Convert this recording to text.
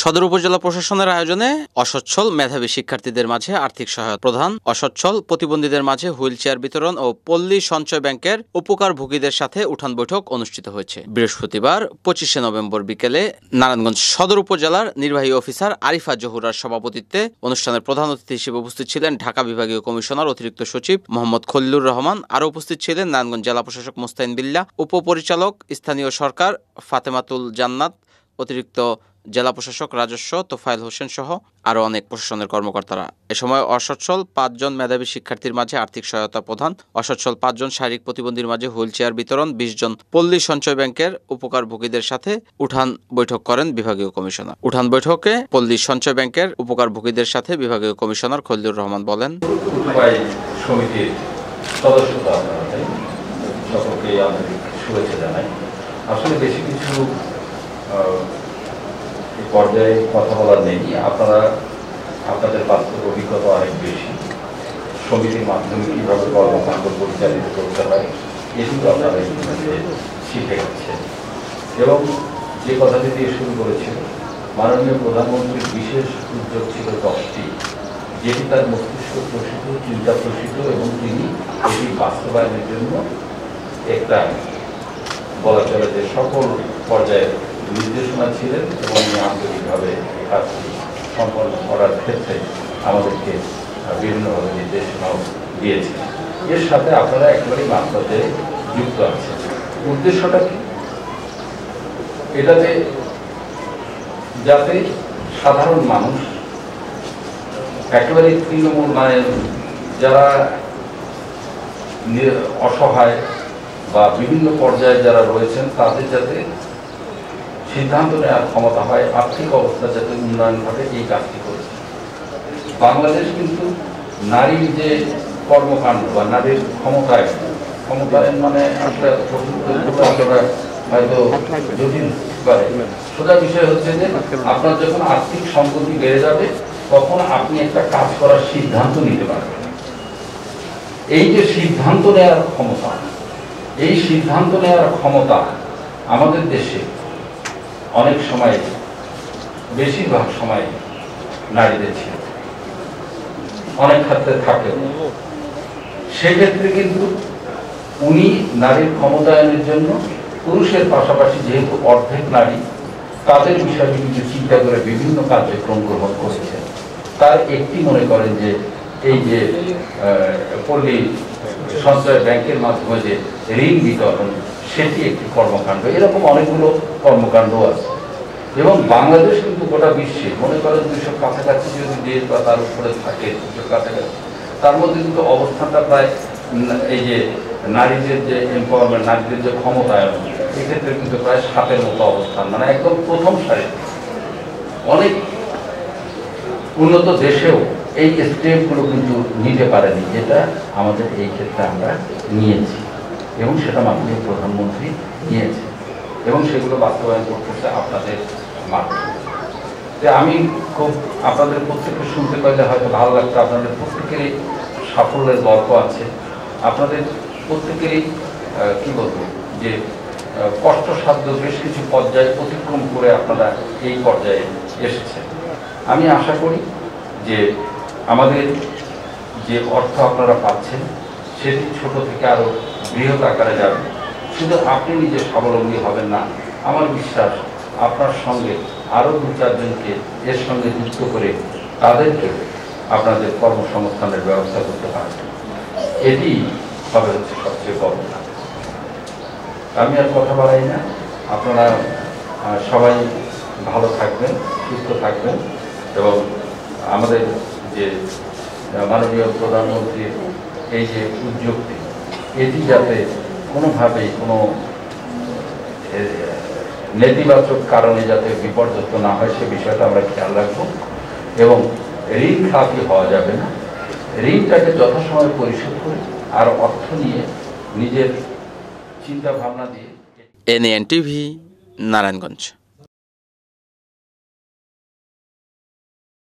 সদর উপজেলা প্রশাসনের আয়োজনে অসচ্ছল মেধাবী শিক্ষার্থীদের মাঝে আর্থিক সহায়তা প্রধান অসচ্ছল প্রতিবন্ধীদের মাঝে হুইল চেয়ার বিতরণ ও পল্লী সঞ্চয় ব্যাংকের উপকারভোগীদের সাথে উঠান বৈঠক অনুষ্ঠিত হয়েছে। বৃহস্পতিবার, পঁচিশে নভেম্বর বিকেলে নারায়ণগঞ্জ সদর উপজেলার নির্বাহী অফিসার আরিফা জহুরার সভাপতিত্বে অনুষ্ঠানের প্রধান অতিথি হিসেবে উপস্থিত ছিলেন ঢাকা বিভাগীয় কমিশনার অতিরিক্ত সচিব মোহাম্মদ খল্লুর রহমান। আরও উপস্থিত ছিলেন নারায়ণগঞ্জ জেলা প্রশাসক মোস্তাইন বিল্লা, উপপরিচালক স্থানীয় সরকার ফাতেমাতুল জান্নাত, অতিরিক্ত জেলা প্রশাসক রাজস্ব, তোফায়েল হোসেন সহ আরও অনেক প্রশাসনের কর্মকর্তারা। এ সময় অসচ্ছল পাঁচজন মেধাবী শিক্ষার্থীর মাঝে আর্থিক সহায়তা প্রদান, অসচ্ছল পাঁচজন শারীরিক প্রতিবন্ধীর মাঝে হুইল চেয়ার বিতরণ, বিশ জন পল্লী সঞ্চয় ব্যাংকের উপকারভোগীদের সাথে উঠান বৈঠক করেন বিভাগীয় কমিশনার। উঠান বৈঠকে পল্লী সঞ্চয় ব্যাংকের উপকারভোগীদের সাথে বিভাগীয় কমিশনার খলিলুর রহমান বলেন সকলকে আন্তরিক শুভেচ্ছা জানাই। আসলে বেশি কিছু পর্যায়ে কথা বলার নেই। আপনারা আপনাদের বাস্তব অভিজ্ঞতা অনেক বেশি। সমিতির মাধ্যমে কীভাবে কর্মকাণ্ড পরিচালিত করতে হয় এগুলো আপনারা শিখে গেছেন। এবং যে কথাটি দিয়ে শুরু করেছিল মাননীয় প্রধানমন্ত্রীর বিশেষ উদ্যোগ ছিল দশটি, যেটি তার মস্তিষ্ক প্রসিত চিন্তা প্রসিত এবং তিনি এটি বাস্তবায়নের জন্য একটা বলা চলে যে সকল পর্যায়ে নির্দেশনা ছিলেন এবং উনি আন্তরিকভাবে কাজটি সম্পন্ন করার ক্ষেত্রে আমাদেরকে বিভিন্নভাবে নির্দেশনাও দিয়েছেন। এর সাথে আপনারা একেবারেই মাত্রাতে যুক্ত আছেন। উদ্দেশ্যটা কি? এটাতে যাতে সাধারণ মানুষ একেবারে তৃণমূল মানে যারা অসহায় বা বিভিন্ন পর্যায়ে যারা রয়েছেন, তাদের যাতে সিদ্ধান্ত নেওয়ার ক্ষমতা হয় আর্থিক অবস্থা যাতে উন্নয়ন ঘটে এই কাজটি করেছে। বাংলাদেশ কিন্তু নারীর যে কর্মকাণ্ড বা নারীর ক্ষমতায় ক্ষমতায়ন মানে একটা হয়তো জটিল পারে। সোজা বিষয় হচ্ছে যে আপনার যখন আর্থিক সম্পত্তি বেড়ে যাবে, তখন আপনি একটা কাজ করার সিদ্ধান্ত নিতে পারবেন। এই যে সিদ্ধান্ত নেওয়ার ক্ষমতা, এই সিদ্ধান্ত নেওয়ার ক্ষমতা আমাদের দেশে অনেক সময়, বেশিরভাগ সময় নারীদের ছিল। অনেক ক্ষেত্রে থাকে সেক্ষেত্রে কিন্তু উনি নারীর ক্ষমতায়নের জন্য পুরুষের পাশাপাশি যেহেতু অর্ধেক নারী, তাদের কিন্তু চিন্তা করে বিভিন্ন কার্যক্রম গ্রহণ করেছেন। তার একটি মনে করেন যে, এই যে পল্লী সঞ্চয় ব্যাংকের মাধ্যমে যে ঋণ বিতরণ সেটি একটি কর্মকাণ্ড। এরকম অনেকগুলো কর্মকাণ্ড আছে। এবং বাংলাদেশ কিন্তু গোটা বিশ্বে, মনে করেন দুইশো কাছাকাছি যদি দেশ বা তার উপরে থাকে দুশো কাছাকাছি, তার মধ্যে কিন্তু অবস্থানটা প্রায় এই যে নারীদের যে এম্পাওয়ারমেন্ট নারীদের যে ক্ষমতায়ন, এক্ষেত্রে কিন্তু প্রায় সাতের মতো অবস্থান। মানে একদম প্রথম সারি অনেক উন্নত দেশেও এই স্টেপগুলো কিন্তু নিতে পারেনি, যেটা আমাদের এই ক্ষেত্রে আমরা নিয়েছি। এবং সেটা মাননীয় প্রধানমন্ত্রী নিয়েছে এবং সেগুলো বাস্তবায়ন করতেছে আপনাদের মাধ্যমে। যে আমি খুব আপনাদের প্রত্যেককে শুনতে পাইলে হয়তো ভালো লাগতো। আপনাদের প্রত্যেকেরই সাফল্যের গল্প আছে। আপনাদের প্রত্যেকেরই কি বলব, যে কষ্টসাধ্য বেশ কিছু পর্যায়ে অতিক্রম করে আপনারা এই পর্যায়ে এসেছেন। আমি আশা করি যে আমাদের যে অর্থ আপনারা পাচ্ছেন, সেটি ছোট থেকে আরও বৃহৎ আকারে যাবে। শুধু আপনি নিজে স্বাবলম্বী হবেন না। আমার বিশ্বাস, আপনার সঙ্গে আরও দু চারজনকে এর সঙ্গে যুক্ত করে তাদেরকে আপনাদের কর্মসংস্থানের ব্যবস্থা করতে পারবেন এটি হবে হচ্ছে সবচেয়ে বড়। আমি আর কথা বাড়াই না। আপনারা সবাই ভালো থাকবেন, সুস্থ থাকবেন এবং আমাদের যে মাননীয় প্রধানমন্ত্রীর এই যে উদ্যোগটি এটি যাতে কোনোভাবে কোনো নেতিবাচক কারণে যাতে বিপর্যস্ত না হয়, সে বিষয়টা আমরা খেয়াল রাখব। এবং ঋণ খাতি হওয়া যাবে না। ঋণটাকে যথাসময়ে পরিশোধ করে আর অর্থ নিয়ে নিজের চিন্তা ভাবনা দিয়ে এনএন টিভি নারায়ণগঞ্জ।